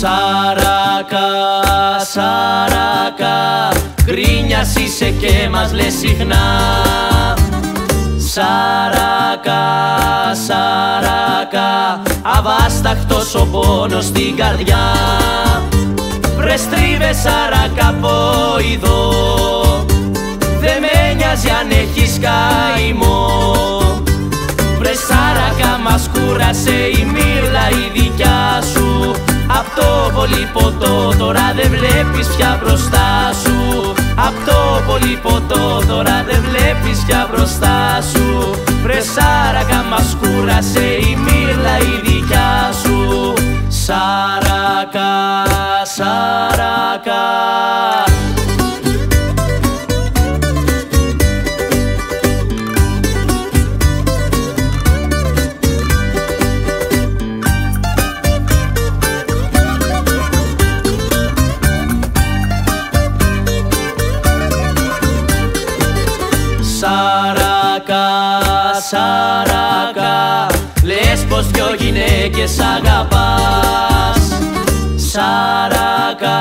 Σαράκα, σαράκα Γκρίνιας είσαι και μας λες συχνά. Σαράκα, σαράκα Αβάσταχτος ο πόνος στην καρδιά. Βρε στρίβε σαράκα ποηδό Δε με νοιάζει αν έχεις καημό. Βρε σαράκα μας κούρασε η μύρλα πολύ ποτό τώρα δεν βλέπεις πια μπροστά σου. Απ' το πολύ ποτό τώρα δεν βλέπεις πια μπροστά σου. Βρε σάρακα μας κούρασε η μύρλα η δικιά σου. Σάρακα, σάρακα σαράκα Λες πως δυο γυναίκες αγαπάς. Σαράκα,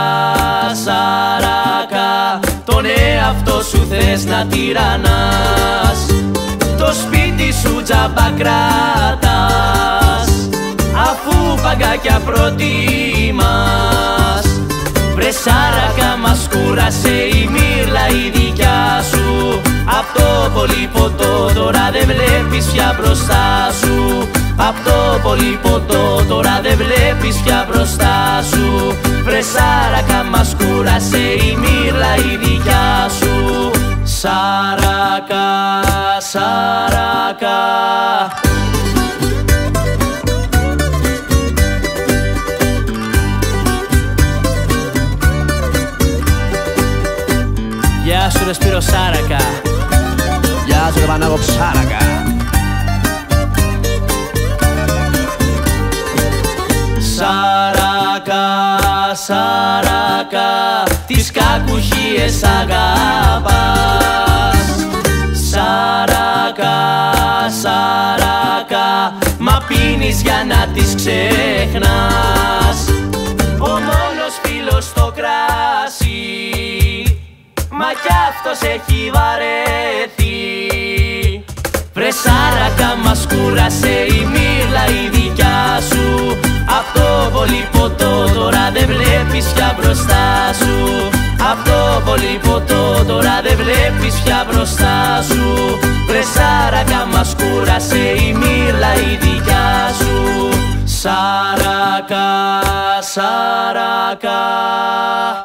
σαράκα Τον εαυτό σου θες να τυραννάς. Το σπίτι σου τζάμπα κρατάς Αφού παγκάκια προτιμάς. Βρε σαράκα μας κούρασε η μύρλα η δικιά σου Απ' το πολύ ποτό τώρα δεν βλέπεις πια μπροστά σου. Απ' το πολύ ποτό τώρα δεν βλέπεις πια μπροστά σου. Βρε σάρακα μας κούρασε η μύρλα η δικιά σου. Σάρακα, σάρακα. Γεια σου ρε Σπύρο Σάρακα Γεια σου ρε Πανάγο Ψάρακα. Σαράκα, σαράκα Τις κακουχίες αγαπάς. Σαράκα, σαράκα Μα πίνεις για να τις ξεχνάς. Ο μόνος φίλος στο κράσι Μα κι αυτός έχει βαρέθει κούρασε η μύρλα η δικιά σου. Απ' το πολύ ποτό τώρα δεν βλέπεις πια μπροστά σου. Απ' το πολύ ποτό τώρα δεν βλέπεις πια μπροστά σου. Βρε σάρακα μας κούρασε η μύρλα η δικιά σου. Σάρακα, σάρακα